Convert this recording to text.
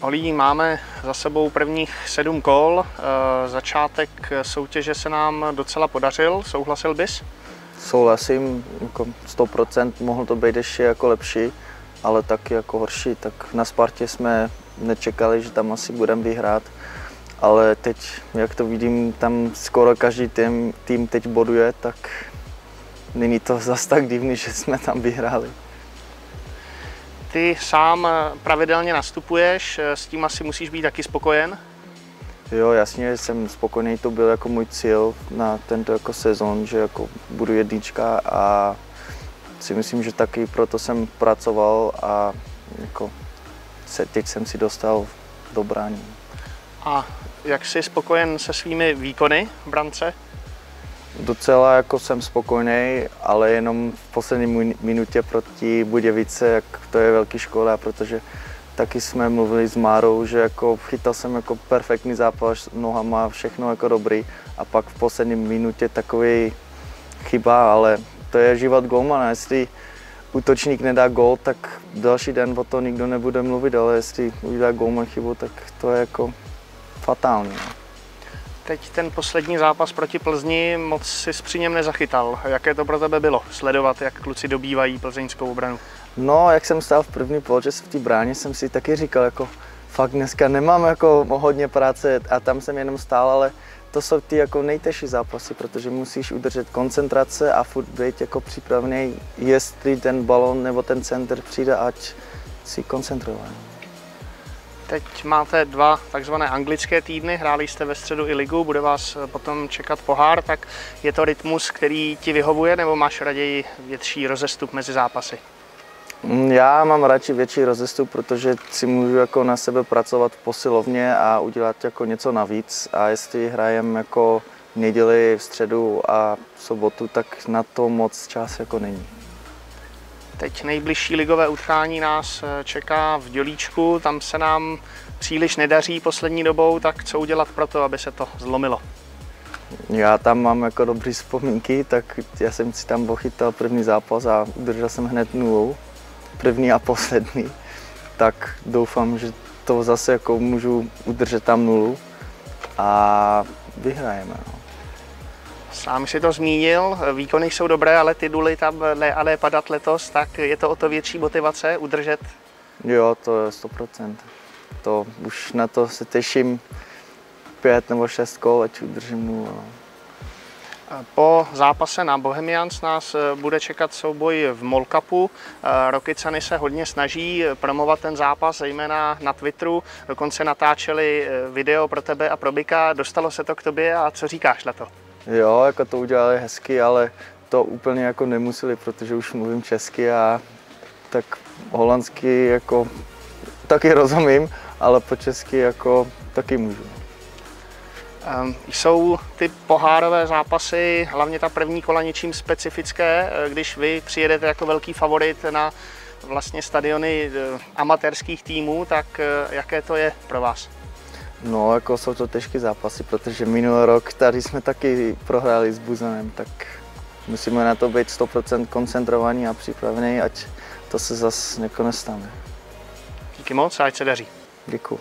Holí máme za sebou prvních sedm kol. Eh, Začátek soutěže se nám docela podařil. Souhlasil bys? Souhlasím, jako 100% mohl to být ještě jako lepší, ale taky jako horší. Tak na Spartě jsme nečekali, že tam asi budeme vyhrát, ale teď, jak to vidím, tam skoro každý tým, tým teď boduje, tak není to zas tak divný, že jsme tam vyhráli. Ty sám pravidelně nastupuješ, s tím asi musíš být taky spokojen. Jo, jasně, jsem spokojený, to byl jako můj cíl na tento jako sezon, že jako budu jednička a si myslím, že taky proto jsem pracoval a jako se, teď jsem si dostal do brání. A jak jsi spokojen se svými výkony v brance? Docela jako jsem spokojený, ale jenom v poslední minutě proti Buděvice, jak to je velký škoda, protože taky jsme mluvili s Márou, že jako chytal jsem jako perfektní zápas, nohama, všechno jako dobrý a pak v poslední minutě takový chyba, ale to je život golmana, jestli útočník nedá gol, tak další den o to nikdo nebude mluvit, ale jestli udělá golman chybu, tak to je jako fatální. Teď ten poslední zápas proti Plzni moc si při něm nezachytal. Jaké to pro tebe bylo sledovat, jak kluci dobývají plzeňskou obranu? No, jak jsem stál v první poločas v té bráně, jsem si taky říkal, jako fakt dneska nemám jako hodně práce a tam jsem jenom stál, ale to jsou ty jako nejtěžší zápasy, protože musíš udržet koncentrace a furt být jako připravený, jestli ten balon nebo ten center přijde, ať si koncentrovaný. Teď máte dva takzvané anglické týdny, hráli jste ve středu i ligu, bude vás potom čekat pohár, tak je to rytmus, který ti vyhovuje, nebo máš raději větší rozestup mezi zápasy? Mm, já mám radši větší rozestup, protože si můžu jako na sebe pracovat v posilovně a udělat jako něco navíc. A jestli hrajem jako neděli, v středu a v sobotu, tak na to moc čas jako není. Teď nejbližší ligové utkání nás eh, čeká v Dělíčku, tam se nám příliš nedaří poslední dobou, tak co udělat pro to, aby se to zlomilo? Já tam mám jako dobré vzpomínky, tak já jsem si tam pochytal první zápas a udržel jsem hned nulou, první a poslední, tak doufám, že to zase jako můžu udržet tam nulu a vyhrajeme. No. Sám si to zmínil, výkony jsou dobré, ale ty duly tam ne, ale padat letos, tak je to o to větší motivace udržet? Jo, to je 100%. To už na to se těším pět nebo šest kol, ať udržím nulu. No. Po zápase na Bohemians nás eh, bude čekat souboj v Molkapu. Eh, Rokicany se hodně snaží promovat ten zápas, zejména na Twitteru. Dokonce natáčeli eh, video pro tebe a pro Bika. Dostalo se to k tobě a co říkáš na to? Jo, jako to udělali hezky, ale to úplně jako nemuseli, protože už mluvím česky a tak holandsky jako taky rozumím, ale po česky jako taky můžu. Um, jsou ty pohárové zápasy, hlavně ta první kola něčím specifické, eh, když vy přijedete jako velký favorit na vlastně stadiony eh, amatérských týmů, tak eh, jaké to je pro vás? No, jako jsou to těžké zápasy, protože minulý rok tady jsme taky prohráli s Buzanem, tak musíme na to být 100% koncentrovaní a připravení, ať to se zase jako nestane. Díky moc a ať se daří. Děkuji.